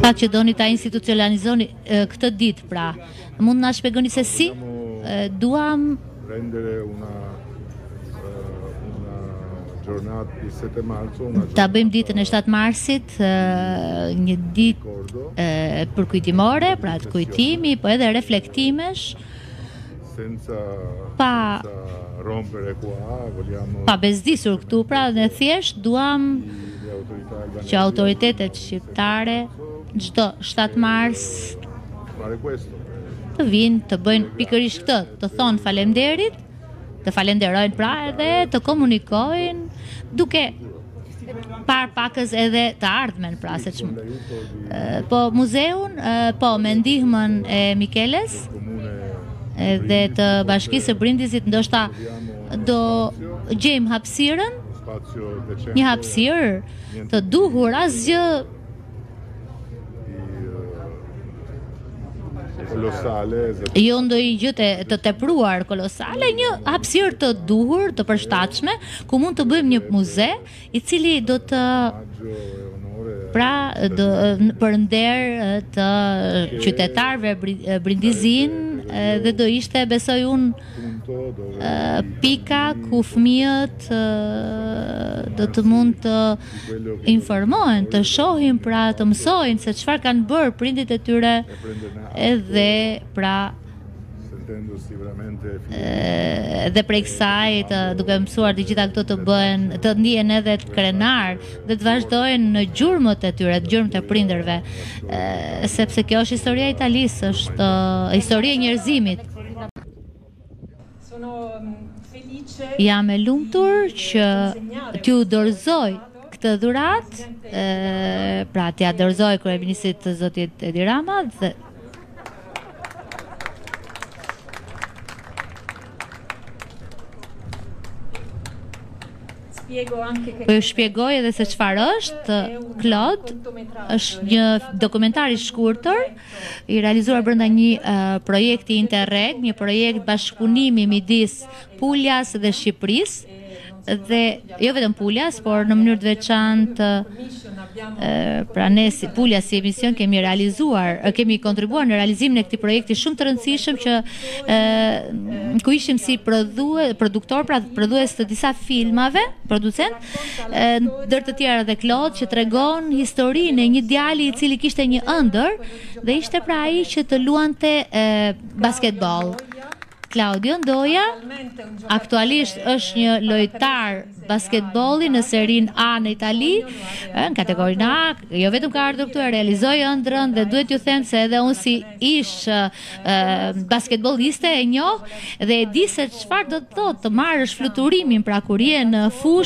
Pra që doni ta institucionalizoni këtë ditë, pra, mund të na shpjegoni se si, duam... Rendere una, una giornata il 7 marzo... Ta bëjmë ditën e 7 marsit, një ditë përkujtimore, pra kujtimi, po edhe reflektimesh, pa pa bezdisur këtu pra dhe thjesht duam që autoritetet shqiptare çdo 7 mars të vijnë të bëjnë pikërisht këtë, të thonë falemnderit, të falenderojnë pra edhe të komunikojnë duke parë pakëz edhe të ardhmen pra se ç'mund. Po muzeun, po me ndihmën e Mikeles edhe të bashkisë së Brindizit ndoshta do gjejmë hapsirën një hapsirë të duhur asgjë kolosale. Jo ndonjë gjë të të tepruar kolosale, një hapësirë të duhur, të përshtatshme, ku mund të bëjmë një muze, i cili do të pra do për nder të qytetarëve brindizinë dhe do ishte besoj unë pika ku fëmijët do të mund të informohen, të shohin pra të mësojnë se çfarë kanë bërë prindit e tyre edhe pra dhe prej kësaj të duke mësuar të gjitha këto të bëhen të ndihen edhe krenarë dhe të vazhdojnë në gjurmët e tyre, të gjurmët e prindërve. sepse kjo është historia e Italisë, është historia e njerëzimit. Jam e lumtur që t'ju dorëzoj këtë dhuratë, pra t'ia dorëzoj kryeministrit të zotit Edi Rama dhe Po ju shpjegoj edhe se çfarë është Klod, është një dokumentar i shkurtër. i realizuar brenda një uh, projekti Interreg, një projekt bashkëpunimi midis Puljas dhe Shqipërisë dhe jo vetëm Puljas, por në mënyrë të veçantë pra ne si Pulja si Film Commission kemi realizuar, kemi kontribuar në realizimin e këtij projekti shumë të rëndësishëm që e, ku ishim si prodhue, produktor, pra prodhues të disa filmave, producent, ndër të tjera dhe Klod që tregon historinë e një djali i cili kishte një ëndërr dhe ishte pra ai që të luante basketboll. Klaudio Ndoja aktualisht është një lojtar basketbolli në serinë A në Itali, në kategorinë A, jo vetëm ka ardhur këtu e realizoi ëndrrën dhe duhet t'ju them se edhe unë si ish basketbolliste e njoh dhe e di se çfarë do të thotë të marrësh fluturimin pra kur je në fu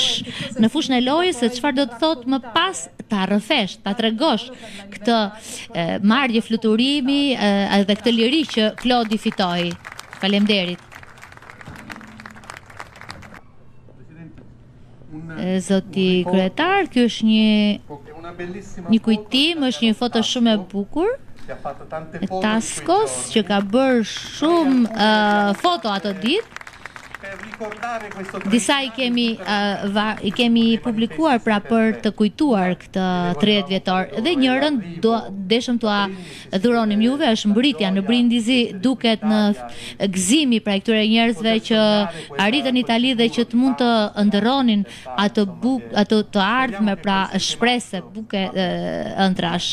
në fushën e lojës se çfarë do të thotë më pas ta rrëfesh, ta tregosh këtë marrje fluturimi edhe këtë liri që Klodi fitoi. Faleminderit. Zoti kryetar, ky është një një kujtim, është një foto shumë e bukur e Taskos që ka bërë shumë foto ato ditë. Disa i kemi i kemi publikuar pra për të kujtuar këtë 30 vjetor dhe njërën deshëm t'ua dhuronim juve, është mbërritja në Brindizi, duket në gëzimi pra i këtyre njerëzve që arritën në Itali dhe që të mund të ëndërronin atë buk, atë të ardhme pra shprese, buke, ëndrrash.